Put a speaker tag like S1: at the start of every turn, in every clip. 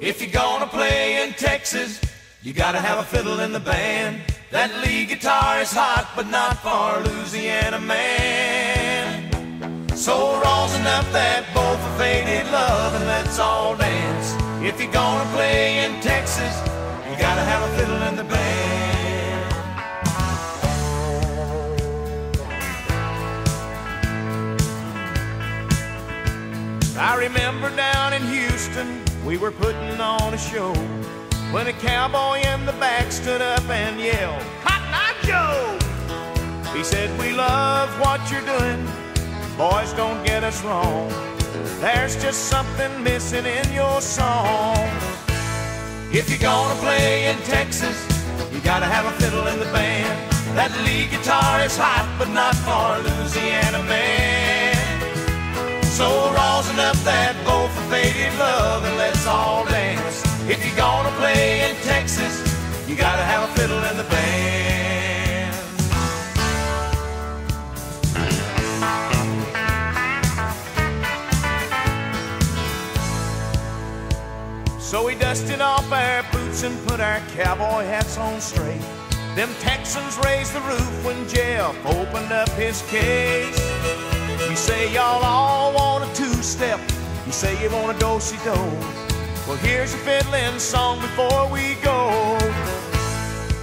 S1: If you're gonna play in Texas, you gotta have a fiddle in the band. That lead guitar is hot, but not for Louisiana man. So rosin up that bowl for faded love and let's all dance. If you're gonna play in Texas, you gotta have a fiddle in the band. I remember down in Houston, we were putting on a show when a cowboy in the back stood up and yelled, Cotton Eye Joe! He said, We love what you're doing, boys, don't get us wrong. There's just something missing in your song. If you're gonna play in Texas, you gotta have a fiddle in the band. That lead guitar is hot, but not for Louisiana man. So rosin up that bowl for faded love all dance. If you're gonna play in Texas, you gotta have a fiddle in the band. So we dusted off our boots and put our cowboy hats on straight. Them Texans raised the roof when Jeff opened up his case. You say y'all all want a two-step. You say you want a do-si-do. Well, here's a fiddling song before we go.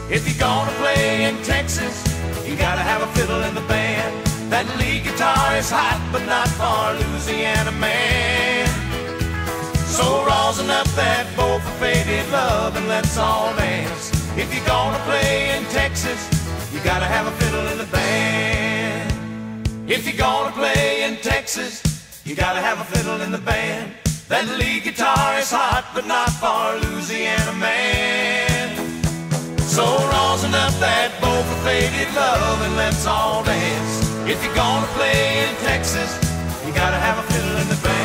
S1: If you're gonna play in Texas, you gotta have a fiddle in the band. That lead guitar is hot, but not for Louisiana man. So rosin up that bowl for faded love and let's all dance. If you're gonna play in Texas, you gotta have a fiddle in the band. If you're gonna play in Texas, you gotta have a fiddle in the band. That lead guitar is hot, but not for Louisiana man. So rosin up that bowl for faded love and let's all dance. If you're gonna play in Texas, you gotta have a fiddle in the band.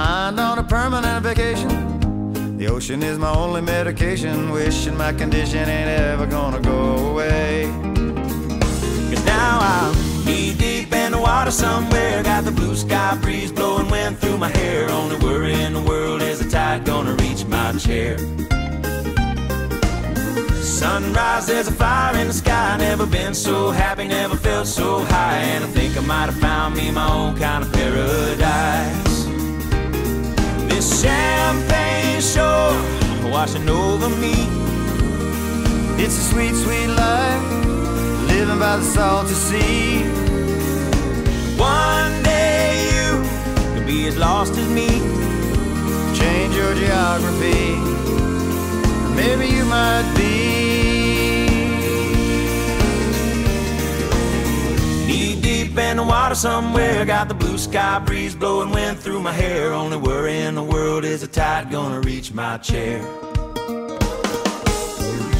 S2: Mind on a permanent vacation. The ocean is my only medication. Wishing my condition ain't ever gonna go away.
S3: Cause now I'm knee deep in the water somewhere. Got the blue sky breeze blowing wind through my hair. Only worry in the world is the tide gonna reach my chair. Sunrise, there's a fire in the sky. Never been so happy, never felt so high. And I think I might have found me my own kind of paradise. This champagne shore washing over me.
S2: It's a sweet, sweet life, living by the salty sea.
S3: One day you could be as lost as me.
S2: Change your geography. Maybe you might be.
S3: Deep in the water somewhere. Got the blue sky breeze blowing wind through my hair. Only worry in the world is the tide gonna reach my chair.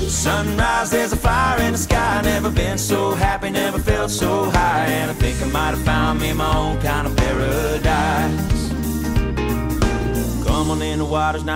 S3: Sunrise, there's a fire in the sky. Never been so happy, never felt so high. And I think I might have found me my own kind of paradise. Come on in, the water's not.